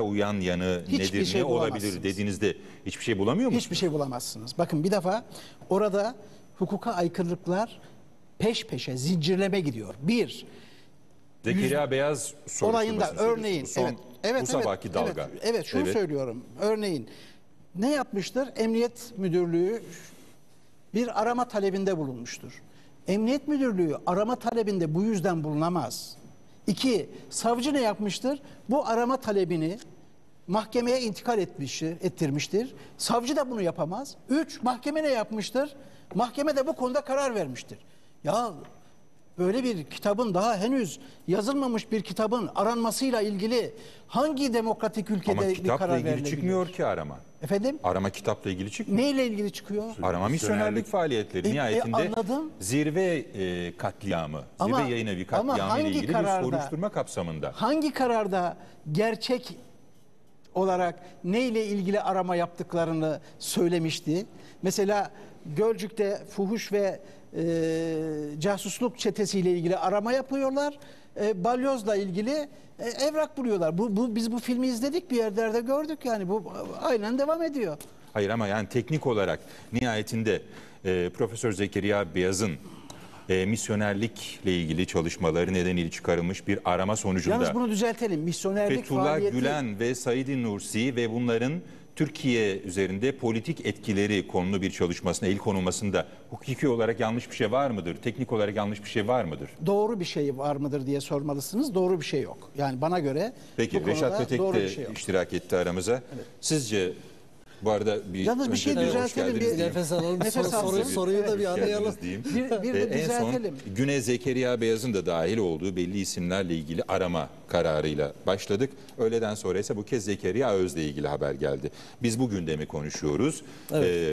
uyan yanı Hiçbir nedir, şey ne olabilir bulamazsınız. dediğinizde hiçbir şey bulamıyor musunuz? Hiçbir şey bulamazsınız. Bakın bir defa orada hukuka aykırılıklar peş peşe zincirleme gidiyor. Bir, Zekeriya Beyaz soruşturmasını olayında söylüyorsunuz. örneğin son, evet evet bu sabahki evet, dalga. Evet, evet şunu Evet. söylüyorum. Örneğin ne yapmıştır? Emniyet Müdürlüğü bir arama talebinde bulunmuştur. Emniyet Müdürlüğü arama talebinde bu yüzden bulunamaz. İki, savcı ne yapmıştır? Bu arama talebini mahkemeye intikal etmiştir, ettirmiştir. Savcı da bunu yapamaz. Üç, mahkeme ne yapmıştır? Mahkeme de bu konuda karar vermiştir. Ya böyle bir kitabın daha henüz yazılmamış bir kitabın aranmasıyla ilgili hangi demokratik ülkede Ama bir kitapla karar ilgili verilebilir? çıkmıyor ki arama. Efendim? Arama kitapla ilgili çıkmıyor. Neyle ilgili çıkıyor? Arama misyonerlik faaliyetleri E, e, nihayetinde anladım. zirve e, katliamı, Ama- zirve yayın evi ama katliamı ile ilgili kararda- bir soruşturma kapsamında. Hangi kararda gerçek olarak neyle ilgili arama yaptıklarını söylemişti? Mesela Gölcük'te fuhuş ve e, casusluk çetesiyle ilgili arama yapıyorlar. E, balyozla ilgili e, evrak buluyorlar. Bu, bu biz bu filmi izledik bir yerlerde gördük yani bu aynen devam ediyor. Hayır ama yani teknik olarak nihayetinde e, Profesör Zekeriya Beyaz'ın e, misyonerlikle ilgili çalışmaları nedeniyle çıkarılmış bir arama sonucunda Yalnız bunu düzeltelim. Misyonerlik Fethullah faaliyeti Gülen ve Said Nursi ve bunların Türkiye üzerinde politik etkileri konulu bir çalışmasına el konulmasında hukuki olarak yanlış bir şey var mıdır? Teknik olarak yanlış bir şey var mıdır? doğru bir şey var mıdır diye sormalısınız. Doğru bir şey yok. Yani bana göre Peki bu konuda Reşat Petek doğru de bir şey yok. iştirak etti aramıza. Sizce bu arada bir Yalnız bir şey hoş düzeltelim, geldiniz bir diyeyim. Nefes alalım. Nefes Sor- soruyu, alsın. soruyu da bir Hoş anlayalım. diyeyim. Bir- bir de Ee, en son düzeltelim. Güne Zekeriya Beyaz'ın da dahil olduğu belli isimlerle ilgili arama kararıyla başladık. Öğleden sonra ise bu kez Zekeriya Öz'le ilgili haber geldi. Biz bu gündemi konuşuyoruz. Evet. Ee,